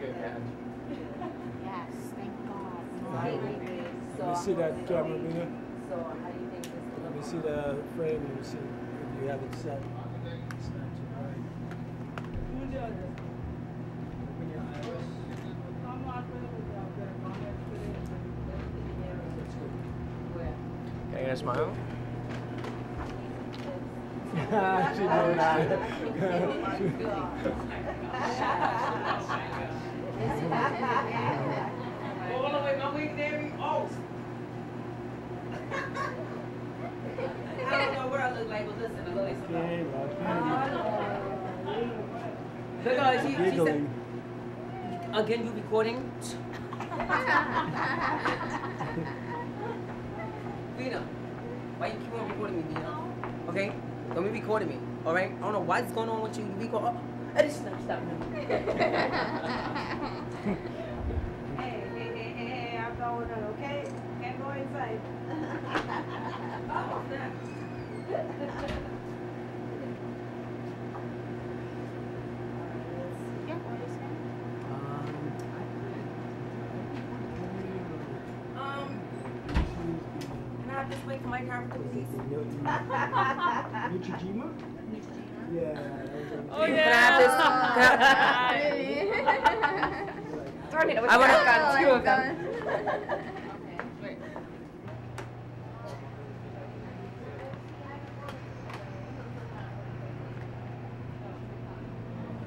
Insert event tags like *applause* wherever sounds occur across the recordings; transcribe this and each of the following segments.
Yes, thank God. Let me see that camera, Mina. So how do you think this Let me see the frame. Let me see if you have it set. It's not too bright. Open your iris. Can I get a smile? She. Hold on, wait, my wig. Oh. I don't know where I look like, but listen, I look like again, you recording? Vina, why you keep on recording me, Vina? Okay? Don't be recording me, alright? I don't know what's going on with you. You record. Oh, Eddie, stop, stop. *laughs* Hey, hey, hey, hey, hey, I'm going on, okay? Can't go inside. *laughs* Oh, snap. *laughs* Yeah, what is it? Um, can I have this wait for my character, please? Neutrogena? Yeah. Oh, Can I have this? Darn it, I I wanna- got two of them.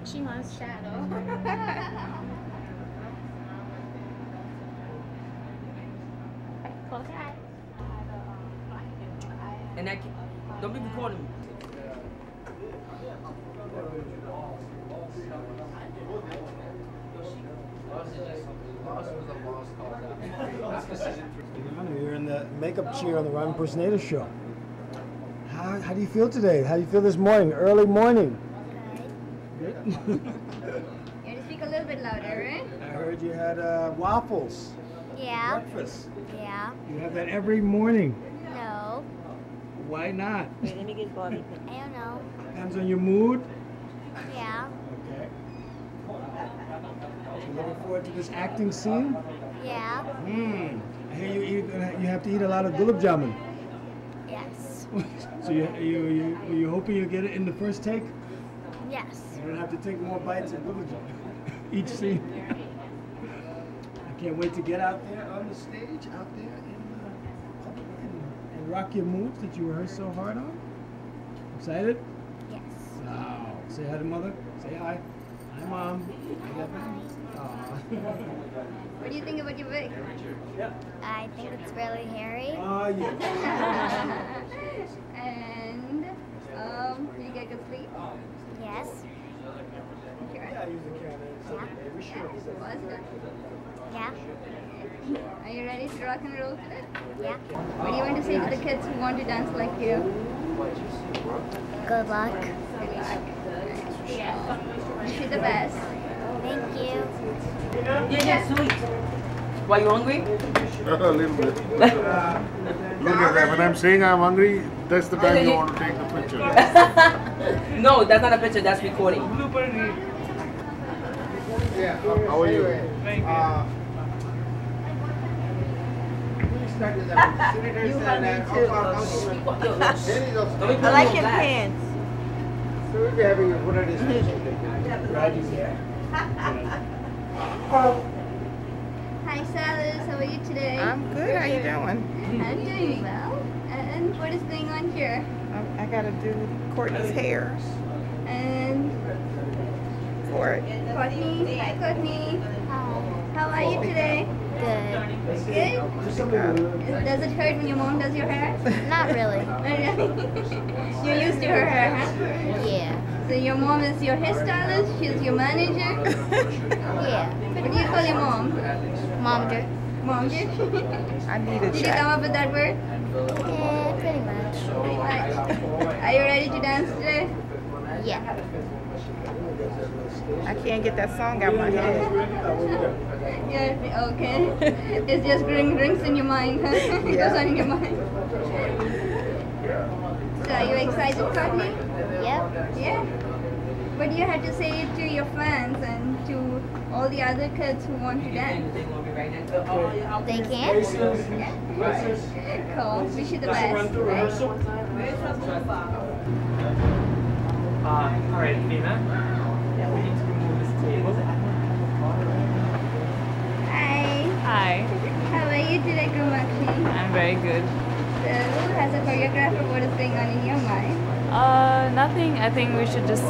Chima's shadow. *laughs* Close your eyes. And that, don't be recording me. You're in the makeup chair on the Rhyme Impersonator show. How, how do you feel today? How do you feel this morning? Early morning. Good. *laughs* You have to speak a little bit louder, right? I heard you had uh, waffles. Yeah, Breakfast. yeah, You have that every morning. No, Why not? Let me get body. I don't know. Depends on your mood. Yeah, Okay. You looking forward to this acting scene? yeah, Hmm. I hear you eat. You have to eat a lot of gulab jamun. yes, *laughs* so you you you you hoping you get it in the first take? yes. You don't have to take more bites of gulab jamun *laughs* each scene. *laughs* I can't wait to get out there on the stage, out there in uh, public and, and rock your moves that you rehearsed so hard on. Excited? Yes. Wow. Say hi to mother. Say hi. Hi, mom. Hi, Devin. Aw. What do you think about your wig? I think it's really hairy. Ah, yeah. *laughs* and um, do you get good sleep? Yes. Sure. Yeah, I use the camera. Yeah. We should. Was good. Yeah. Are you ready to rock and roll today? Yeah. What do you want to say to the kids who want to dance like you? Good luck. Good luck. Wish you the best. Thank you. Yeah, yeah, sweet. Why you hungry? *laughs* a little bit. Look at that. When I'm saying I'm hungry, that's the time you want to take the picture. *laughs* no, that's not a picture. That's recording. Yeah. How are you? Thank You uh, hungry too? I like your pants. *laughs* *laughs* Hi, Salas. How are you today? I'm good. How are you doing? I'm doing well. And what is going on here? Um, I gotta do Kourtney's hair And for it. Kourtney. Hi, Kourtney. Hi. How are you today? Good. Good. Does it hurt when your mom does your hair? Not really. *laughs* You're used to her hair, huh? Yeah. So your mom is your hairstylist. She's your manager. *laughs* Yeah. What do you call your mom? Momager. Mom, did I need a you come check. up with that word? Yeah, pretty much. Pretty much. Are you ready to dance today? Yeah. I can't get that song out my head. Yeah, okay. *laughs* It's just ring rings in your mind, huh? *laughs* It goes Yeah. on in your mind. So are you excited, Kourtney? Yep. Yeah. But you have to say it to your fans and to all the other kids who want to dance. They can? Yeah. Cool. Wish you the best. Right? Uh, alright, Nina. Yeah, we need to remove this table. Hi. How are you today, Kamakshi? I'm very good. So, as a choreographer, what is going on in your mind? Uh, nothing. I think we should just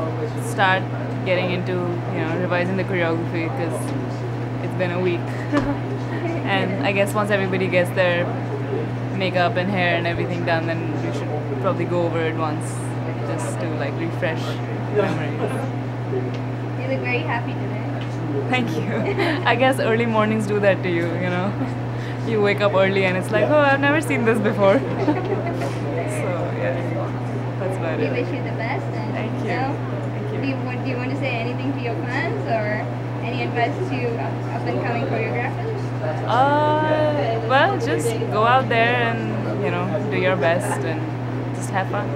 start getting into, you know, revising the choreography because it's been a week. *laughs* and I guess once everybody gets their makeup and hair and everything done, then we should probably go over it once just to like refresh memories. You look very happy today. Thank you. *laughs* I guess early mornings do that to you, you know. You wake up early and it's like, oh, I've never seen this before. *laughs* so, yeah, that's about We it. wish you the best. And Thank you. now, Thank Do you. you, want, do you want to say anything to your fans or any advice to up, up and coming choreographers? Uh, well, just go out there and, you know, do your best and just have fun.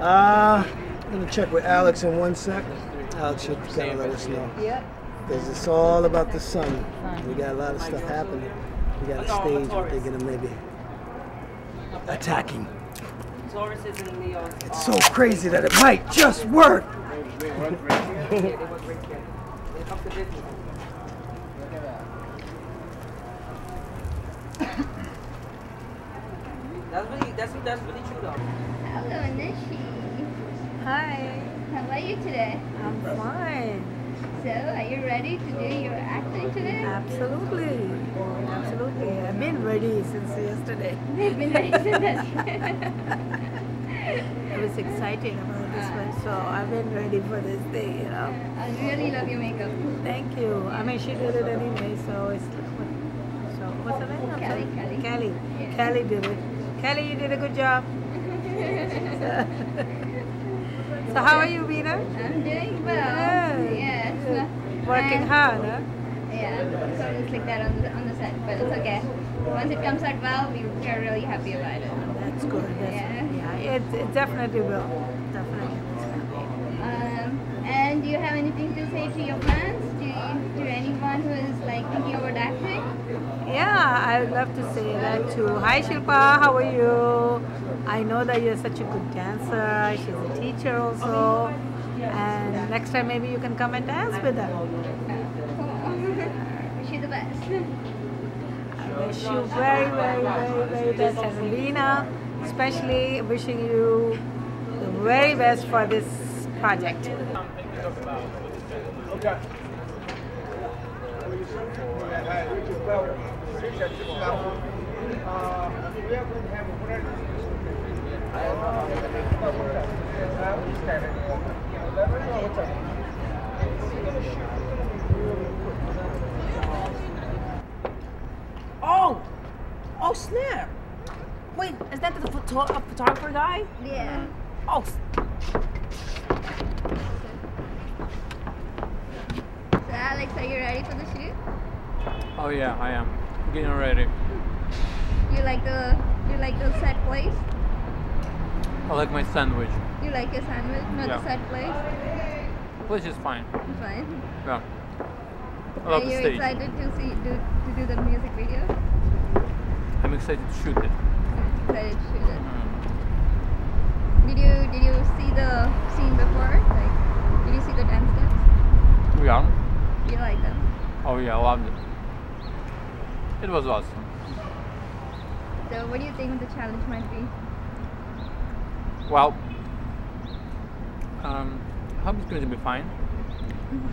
Uh, I'm gonna check with Alex in one sec. Alex should kind of let us know. Yep. Because it's all about the sun. We got a lot of stuff happening. We got a stage we're thinking of maybe attacking. Taurus is in Leo. Uh, it's so crazy that it might just work. Yeah, they work great together. When it comes to business. That's really, that's, that's really true though. Hello, Nishi. Hi, How are you today? I'm fine. So, are you ready to do your acting today? Absolutely. Absolutely. I've been ready since yesterday. *laughs* We've been ready since *laughs* yesterday. I was excited about this uh, one, so I've been ready for this day, you know. Uh, I really love your makeup. Thank you. I mean, she did it anyway, so it's. So, what's her name? Kelly. Kelly. Kelly. Yeah. Kelly did it. Kelly, you did a good job. *laughs* So, how are you, Veena? I'm doing well. Good. Yes. Working And- hard, huh? Yeah, it's like that on the, on the set, but it's okay. Once it comes out well, we, are really happy about it. That's good. That's Yeah. yeah. It, it definitely will. Definitely. Um, and do you have anything to say to your fans? To, to anyone who is like thinking about acting? Yeah, I would love to say that too. Hi Shilpa, how are you? I know that you're such a good dancer. She's a teacher also. And next time maybe you can come and dance with her. Cool. Wish you the best. I wish you very, very, very, very best. And Lena, especially wishing you the very best for this project. Oh! Oh, snap! Wait, is that the photo- uh, photographer guy? Yeah. Oh, So Alex, are you ready for the shoot? Oh yeah, I am. Getting ready. You like the you like the set place? I like my sandwich. You like your sandwich, not Yeah. the set place? Which is fine. Fine. Yeah. I love are the you stage. excited to see do to do the music video? I'm excited to shoot it. I'm excited to shoot it. Mm. Did you did you see the scene before? Like, did you see the dance steps? Yeah. Do you like them? Oh yeah, I loved it. It was awesome. So, what do you think the challenge might be? Well, um, I hope it's going to be fine.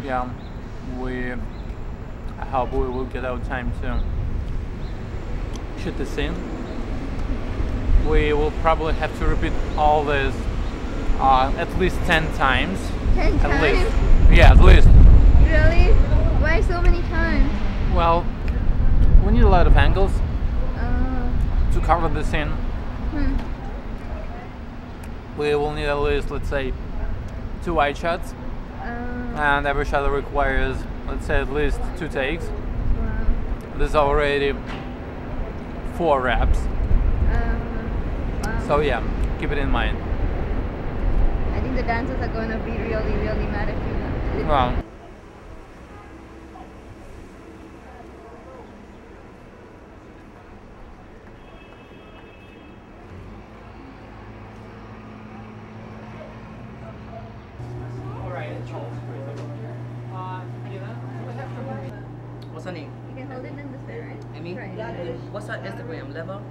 Yeah, we. I hope we will get our time to shoot the scene. We will probably have to repeat all this uh, at least ten times. Ten At times? least. Yeah, at least. Really? Why so many times? Well, we need a lot of angles Uh, to cover the scene. hmm. We will need at least, let's say, two wide shots, Uh, and every shot requires, let's say, at least two takes. wow. There's already four reps, Uh, wow. so yeah, keep it in mind. I think the dancers are gonna be really, really mad at you. Well, What's her name? You can hold it in this way, right? Emmy? Right. What's her Instagram? Level?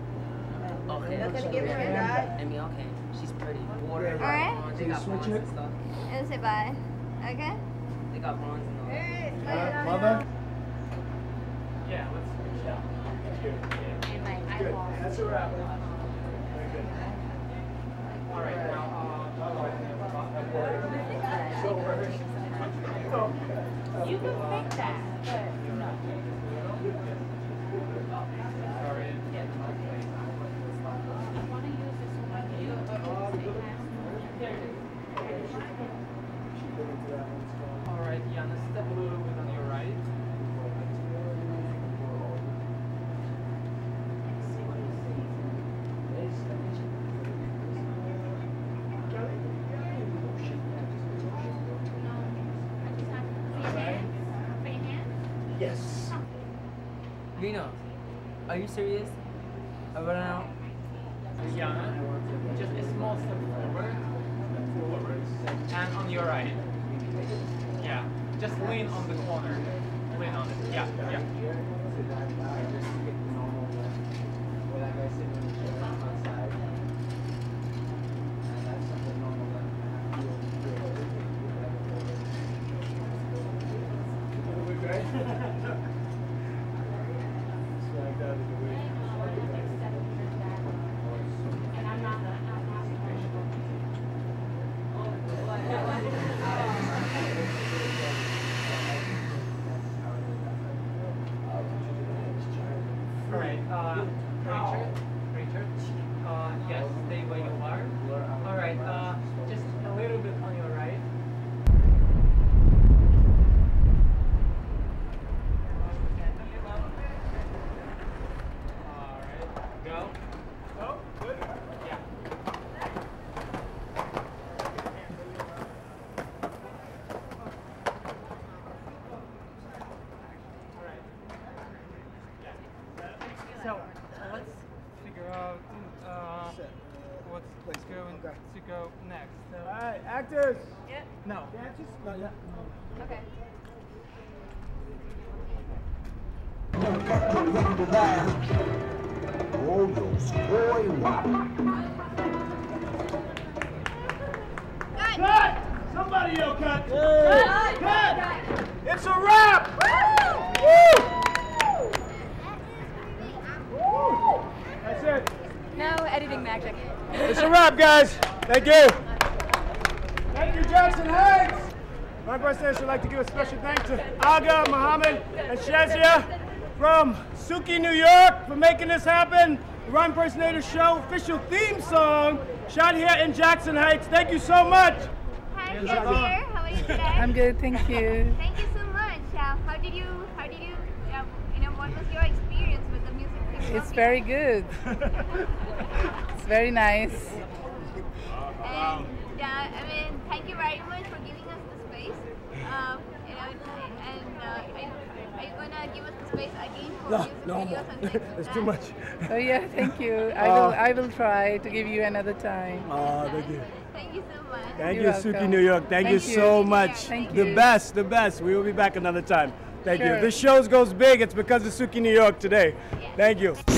Okay. Emmy, okay. She's pretty. Water. Alright. They got bronze and stuff. And say bye. Okay? They got bronze and all that. Mother? yeah, let's switch out. Good. That's a wrap. All right, now, uh, You can make that, but no. all right, Yanna, step a little bit on your right. Yes. Lena, are you serious? Uh, Right now? Yanna, just a small step forward. Forward. And on your right. Yeah. Just lean on the corner. Lean on it. Yeah, yeah. What's going to go next. Uh, All right, actors. Yeah. no. Dancers? No, yeah. Okay. Cut! Somebody yell cut! Cut! It's a wrap! Woo! Woo! That's it. No editing magic. It's a wrap, guys. Thank you. Thank you, Jackson Heights. My president would like to give a special thanks to Aga, Muhammad, and Shazia from Suki, New York for making this happen. The Rhyme Impersonator Show official theme song shot here in Jackson Heights. Thank you so much. Hi, Yes, Shazia. How are you today? *laughs* I'm good, thank you. Thank you so much. Uh, how did you, how did you, uh, you know, what was your experience with the music? It's very good. It's very nice. And uh, I mean, thank you very much for giving us the space. Um, you know, and uh, are, are you gonna give us the space again for No, music no videos more. and things like *laughs* It's too much. Oh yeah, thank you. *laughs* I Uh, will I will try to give you another time. Oh, thank you. Thank you so much. Thank You're you, Suki. New York. Thank, you Thank you. so much. Thank the you. best, the best. We will be back another time. Thank you. Sure. If this show goes big, it's because of Suki, New York today. Thank you.